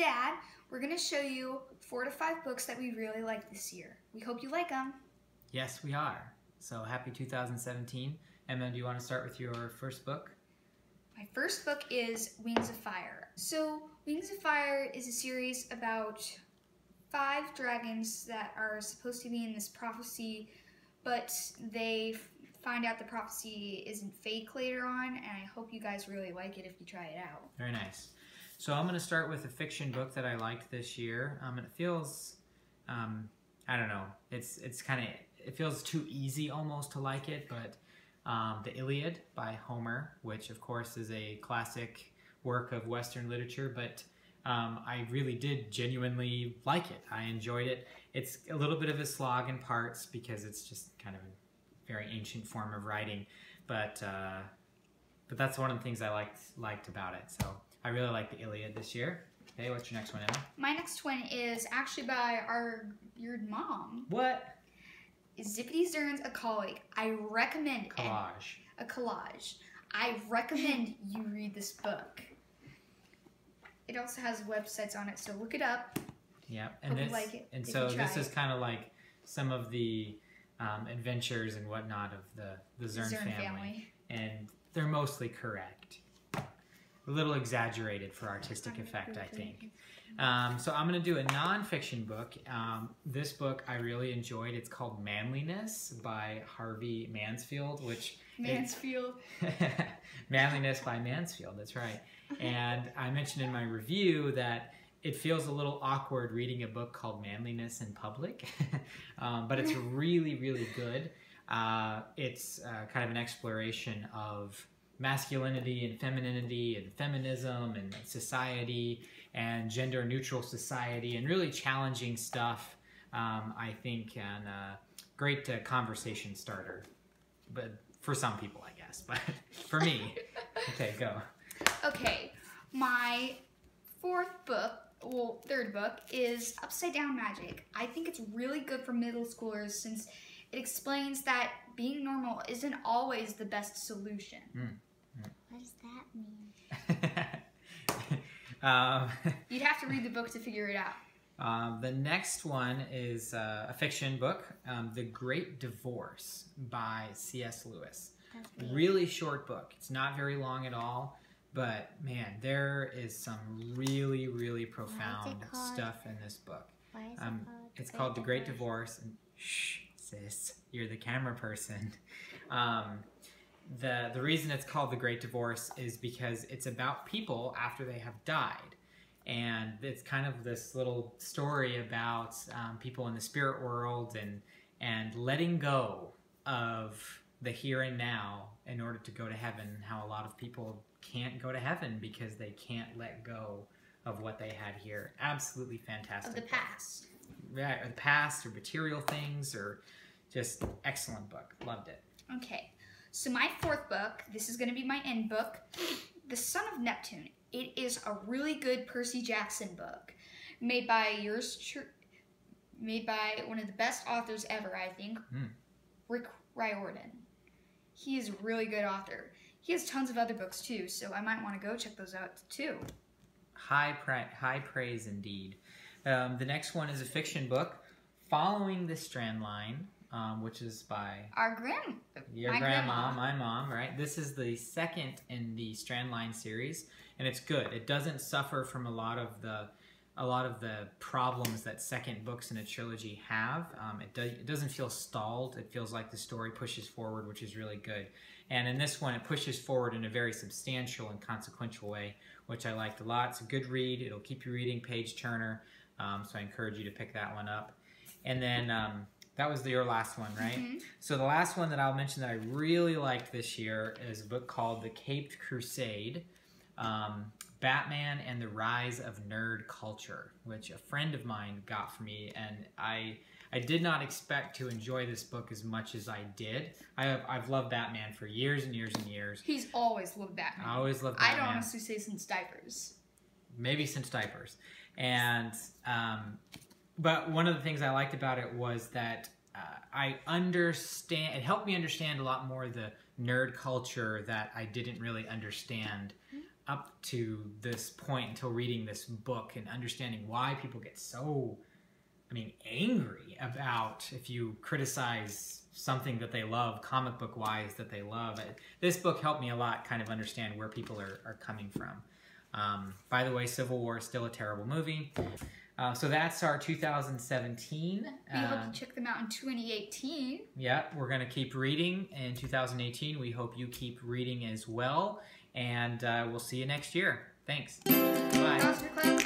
Dad, we're going to show you four to five books that we really like this year. We hope you like them. Yes, we are. So happy 2017. Emma, do you want to start with your first book? My first book is Wings of Fire. So, Wings of Fire is a series about five dragons that are supposed to be in this prophecy, but they find out the prophecy isn't fake later on, and I hope you guys really like it if you try it out. Very nice. So I'm going to start with a fiction book that I liked this year. Um, it feels, um, I don't know, it's it's kind of it feels too easy almost to like it, but um, the Iliad by Homer, which of course is a classic work of Western literature, but um, I really did genuinely like it. I enjoyed it. It's a little bit of a slog in parts because it's just kind of a very ancient form of writing, but uh, but that's one of the things I liked liked about it. So I really like the Iliad this year. Okay, what's your next one, Emma? My next one is actually by our your mom. What? Zippity Stern's A Colleague. I recommend collage. A collage. I recommend you read this book. It also has websites on it, so look it up. Yeah, and Hope this, like it, and so this is kind of like some of the um, adventures and whatnot of the the Zern, Zern family. family, and they're mostly correct. A little exaggerated for artistic effect, I think. Um, so I'm going to do a nonfiction book. Um, this book I really enjoyed. It's called Manliness by Harvey Mansfield, which Mansfield. Manliness by Mansfield. That's right. And I mentioned in my review that it feels a little awkward reading a book called Manliness in public, um, but it's really, really good. Uh, it's uh, kind of an exploration of masculinity and femininity and feminism and society and gender neutral society and really challenging stuff, um, I think, and a great uh, conversation starter. But for some people, I guess. But for me, okay, go. Okay, my fourth book, well, third book, is Upside Down Magic. I think it's really good for middle schoolers since it explains that being normal isn't always the best solution. Mm. What does that mean? Um, You'd have to read the book to figure it out. Um, the next one is uh, a fiction book, um, The Great Divorce by C.S. Lewis. Really short book. It's not very long at all, but man, there is some really, really profound stuff in this book. Why is um, it called it's called The Great Divorce. And shh, sis, you're the camera person. The the reason it's called the Great Divorce is because it's about people after they have died, and it's kind of this little story about um, people in the spirit world and and letting go of the here and now in order to go to heaven. How a lot of people can't go to heaven because they can't let go of what they had here. Absolutely fantastic. Of the past. Yeah, the past or material things or just excellent book. Loved it. Okay. So my fourth book, this is going to be my end book, The Son of Neptune. It is a really good Percy Jackson book, made by yours, made by one of the best authors ever, I think, mm. Rick Riordan. He is a really good author. He has tons of other books too, so I might want to go check those out too. High, pra- high praise indeed. Um, the next one is a fiction book, following the Strand Line um, which is by our grand your grandma, grandma, my mom, right? This is the second in the Strandline series, and it's good. It doesn't suffer from a lot of the a lot of the problems that second books in a trilogy have. Um, it, do, it doesn't feel stalled. It feels like the story pushes forward, which is really good. And in this one, it pushes forward in a very substantial and consequential way, which I liked a lot. It's a good read. It'll keep you reading, page turner. Um, so I encourage you to pick that one up. And then um, that was your last one, right? Mm-hmm. So the last one that I'll mention that I really liked this year is a book called The Caped Crusade. Um, Batman and the Rise of Nerd Culture, which a friend of mine got for me, and I I did not expect to enjoy this book as much as I did. I have I've loved Batman for years and years and years. He's always loved Batman. I always loved Batman. I'd honestly say since diapers. Maybe since diapers, and um, but one of the things I liked about it was that uh, I understand. It helped me understand a lot more the nerd culture that I didn't really understand up to this point until reading this book and understanding why people get so, I mean, angry about if you criticize something that they love, comic book wise, that they love. This book helped me a lot kind of understand where people are, are coming from. Um, by the way, Civil War is still a terrible movie. Uh, so that's our 2017. We Uh, hope you check them out in 2018. yeah, we're going to keep reading in 2018. We hope you keep reading as well. And uh, we'll see you next year. Thanks. Bye.